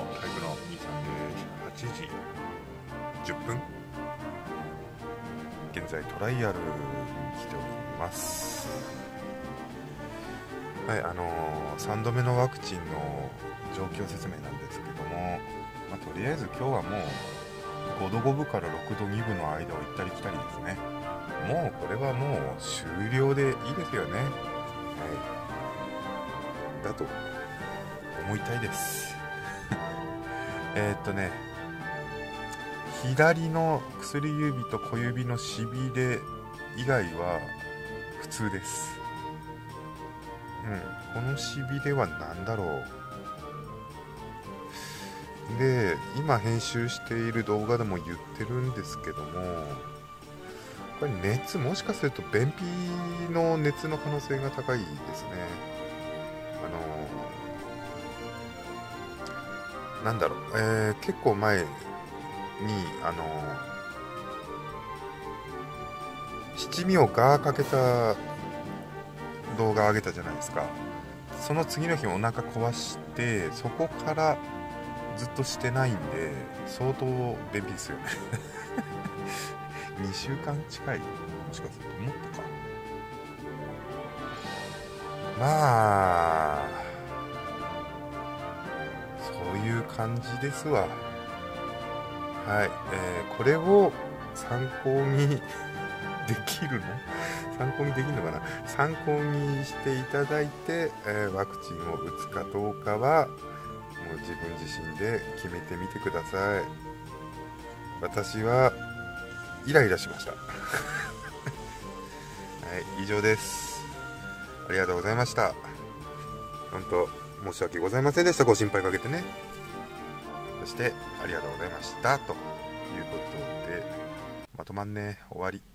も体育の兄さんで8時10分。現在トライアルに来ております。はいあのー、3度目のワクチンの状況説明なんですけども、まあ、とりあえず今日はもう5度5分から6度2分の間を行ったり来たりですね。もうこれはもう終了でいいですよね。はい。だと思いたいです。えっとね左の薬指と小指のしびれ以外は普通です。うんこのしびれは何だろう。で今編集している動画でも言ってるんですけどもこれ熱もしかすると便秘の熱の可能性が高いですね。あのなんだろう、えー、結構前にあの七味をガーかけた動画上げたじゃないですか。その次の日お腹壊してそこからずっとしてないんで相当便秘ですよね。2週間近い。もしかするともっとか。まあ感じですわ。はい、えー、これを参考にできるの？参考にできるのかな？参考にしていただいて、えー、ワクチンを打つかどうかはもう自分自身で決めてみてください。私はイライラしました。はい以上です。ありがとうございました。本当申し訳ございませんでした。ご心配かけてね。してありがとうございましたということでまとまんね終わり。